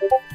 you